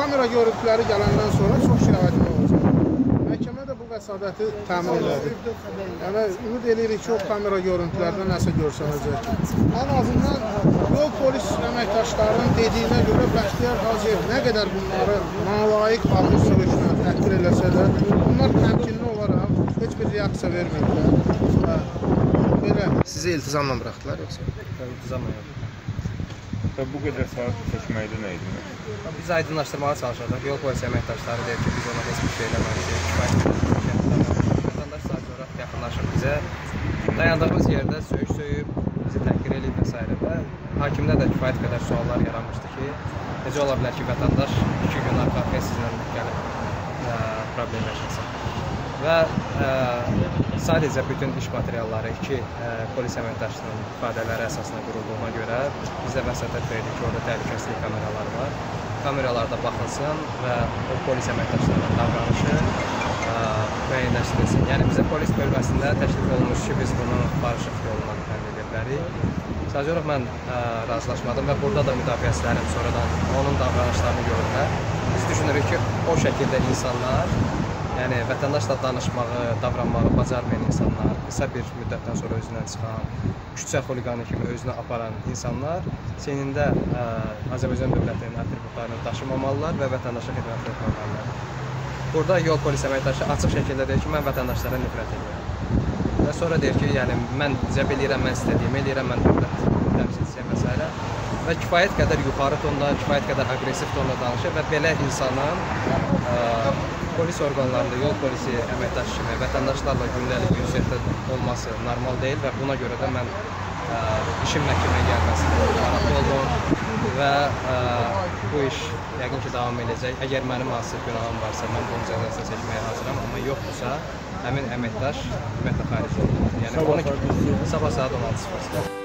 kamera görüntüləri gələndən sonra çox şirayətli olacaq. Məhkəmə də bu vəsadəti təmin elədi. Yəni ümid edirik ki, o kamera görüntülərdən nəsə görsənəcək. Ən azından yol polis əməkdaşlarının dediyinə görə Bəxtiyar Hacıyev nə qədər bunları nalayiq ağır sürüşlə təhqir eləsə də, bunlar təmkinli olaraq heç bir reaksiya vermirdilər. Və belə Sizi iltizamla buraxdılar yoxsa? İltizam yox. Və bu qədər saat çəkməkdə nə idi? Biz aydınlaşdırmağa çalışırdıq. Yol polisi əməkdaşları deyir ki, biz ona heç bir şey eləməmişik. Vətəndaş sadəcə olaraq yaxınlaşıb bizə dayandığımız yerdə söyüş söyüb, bizi təhqir eləyib və s. və hakimdə də kifayət qədər suallar yaranmışdı ki, necə ola bilər ki, vətəndaş 2 gün arxa sizinlə gəlib ə, problem yaşasın. Və ə, sadəcə bütün iş materialları iki ə, polis əməkdaşının ifadələri əsasına qurulduğuna görə bizə vəsatət verdi ki, orada təhlükəsizlik kameraları var. Kameralarda baxılsın və o polis əməkdaşlarının davranışı ə, müəyyənləşdirilsin. Yəni bizə polis bölməsində təklif olunmuş ki, biz bunu barışıq yolla həll edə bilərik. Sadəcə olaraq mən ə, razılaşmadım və burada da müdafiəçilərim sonradan onun davranışlarını görürlər. Biz düşünürük ki, o şəkildə insanlar yəni vətəndaşla danışmağı, davranmağı bacarmayan insanlar, qısa bir müddətdən sonra özündən çıxan, küçə xuliqanı kimi özünü aparan insanlar sinində ə, Azərbaycan dövlətinin atributlarını daşımamalılar və vətəndaşa xidmət etməməlidirlər. Burada yol polis əməkdaşı açıq şəkildə deyir ki, mən vətəndaşlara nifrət edirəm. Və sonra deyir ki, yəni mən zəb eləyirəm, mən istədiyimi eləyirəm, mən dövlət təmsilçisiyəm və s. və kifayət qədər yuxarı tonda, kifayət qədər aqressiv tonda danışır və belə insanın ə, polis orqanlarında yol polisi əməkdaşı kimi vətəndaşlarla gündəlik ünsiyyətdə olması normal deyil və buna görə də mən ə, işin məhkəməyə gəlməsində maraqlı oldum və ə, bu iş yəqin ki davam edəcək. Əgər mənim hansısa günahım varsa, mən bunun cəzasını çəkməyə hazıram, amma yoxdursa, həmin əməkdaş ümumiyyətlə xaric olmalıdır. Yəni Sabah onu saat 12-də. sabah saat 16:00-da.